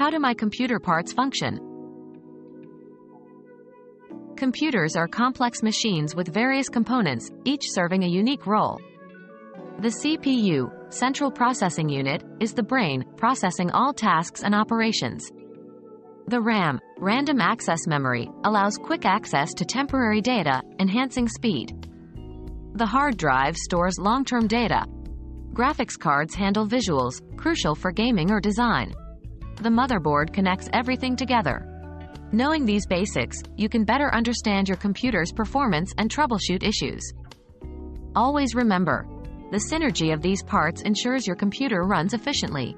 How do my computer parts function? Computers are complex machines with various components, each serving a unique role. The CPU, Central Processing Unit, is the brain, processing all tasks and operations. The RAM, Random Access Memory, allows quick access to temporary data, enhancing speed. The hard drive stores long-term data. Graphics cards handle visuals, crucial for gaming or design. The motherboard connects everything together. Knowing these basics, you can better understand your computer's performance and troubleshoot issues. Always remember, the synergy of these parts ensures your computer runs efficiently.